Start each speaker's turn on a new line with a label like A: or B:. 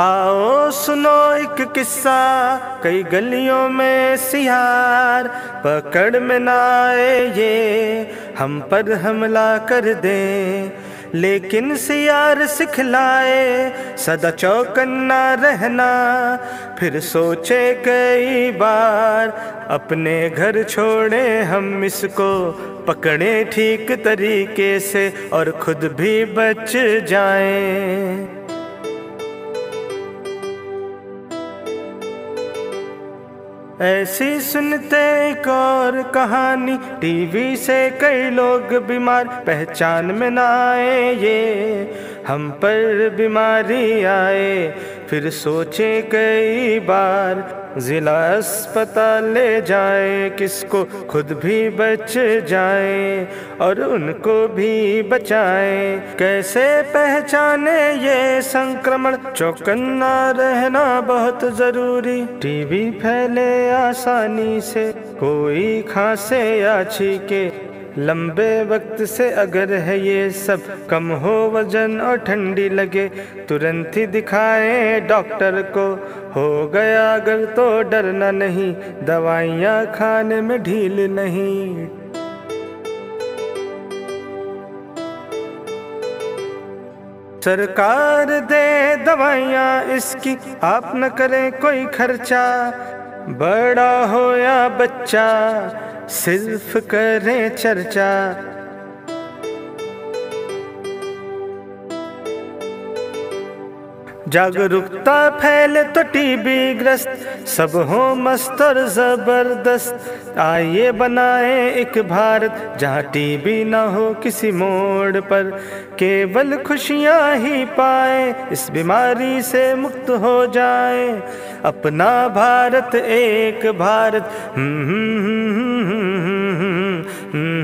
A: आओ सुनो एक किस्सा, कई गलियों में सियार, पकड़ में ना आए ये, हम पर हमला कर दे। लेकिन सियार सिखलाए, सदा चौकन्ना रहना, फिर सोचे कई बार, अपने घर छोड़े हम इसको, पकड़े ठीक तरीके से, और खुद भी बच जाएँ। ऐसी सुनते एक और कहानी, टीवी से कई लोग बीमार, पहचान में ना आए ये। हम पर बीमारी आए, फिर सोचे कई बार, जिला अस्पताल ले जाए, किसको खुद भी बच जाए, और उनको भी बचाए। कैसे पहचाने ये संक्रमण? चौकन्ना रहना बहुत ज़रूरी। टीबी फैले आसानी से कोई खांसे या छीके लंबे वक्त से अगर है ये सब कम हो वज़न और ठंडी लगे, तुरंत ही दिखाएँ डॉक्टर को। हो गया अगर तो डरना नहीं, दवाइयाँ खाने में ढील नहीं। सरकार दे दवाइयाँ, इसकी आप न करें कोई खर्चा। बड़ा हो या बच्चा सिर्फ़ करें चर्चा। जागरूकता फैले तो टीबी ग्रस्त सब हो मस्त और ज़बरदस्त। आइए बनाए एक भारत जहाँ टीबी ना हो किसी मोड़ पर। केवल खुशियाँ ही पाए इस बीमारी से मुक्त हो जाए। अपना भारत एक भारत। हम्म हम्म हम्म हम्म हम्म, हम्म, हम्म।